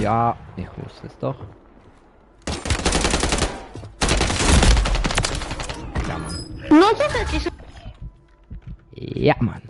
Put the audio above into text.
Ja, ich wusste es doch. Ja, Mann. Ja, Mann.